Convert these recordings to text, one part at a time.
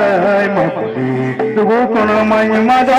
माय माकुली गोकुळ माई माझा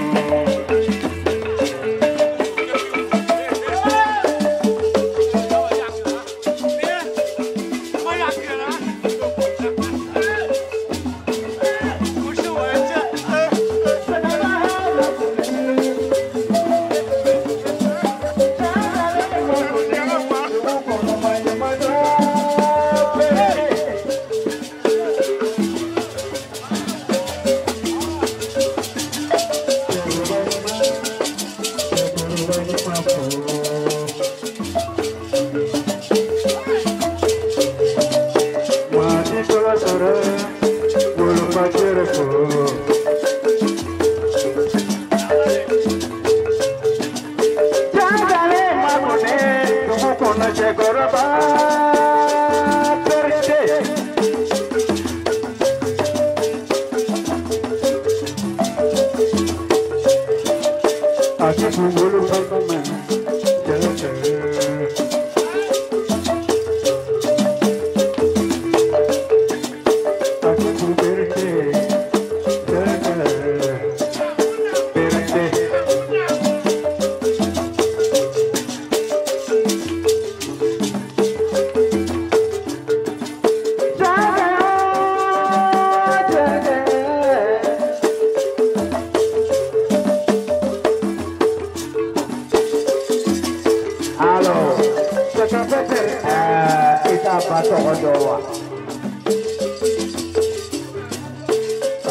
apata ọdọ wa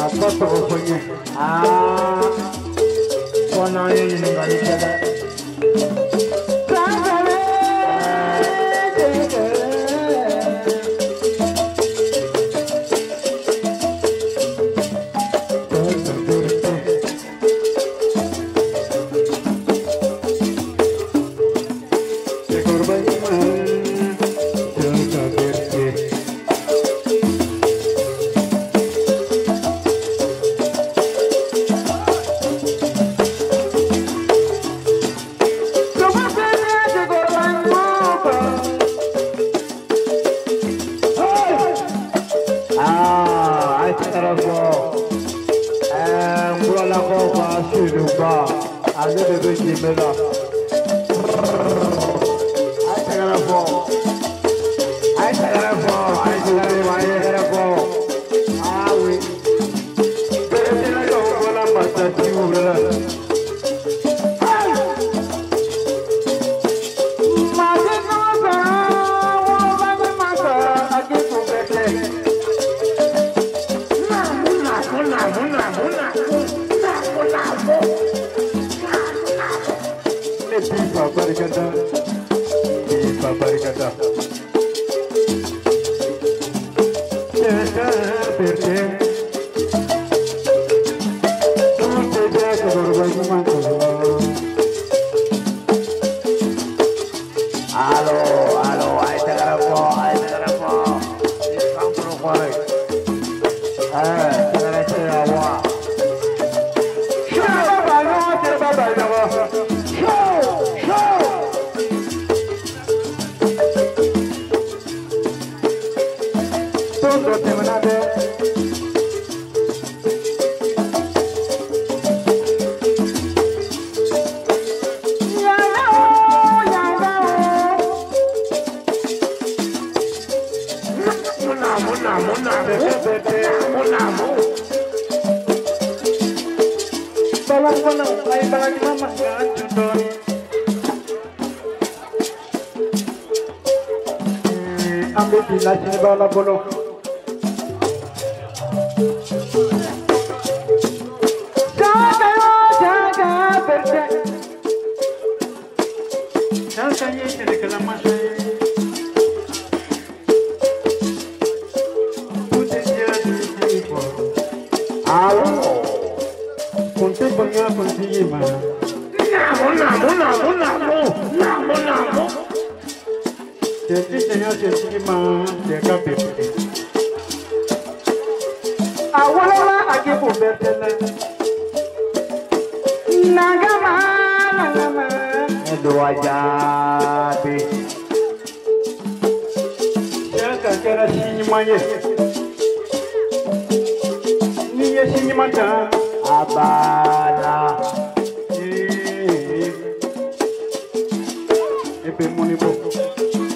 akọtọ ofunye aa ah. kọ n'anya nyina ba ne dɛ. 没了。Paparikata, Paparikata. Tenta perder. Aló, aló, ahí te grabó, ahí te grabó. Nandi, Nashi, Bala, Bolo, ni wọ́n ṣe sí máa jẹ kábíyèsí. Awolowo Agibu Bẹ́tẹ́lẹ̀. Nàgàmà nàgàmà. Ẹ̀dùn ọjà bí. Ṣé kàkẹ́rẹ́ sí yín yẹ? Níyẹ sí yín tán. Abala. Ebe mu ni bọ̀.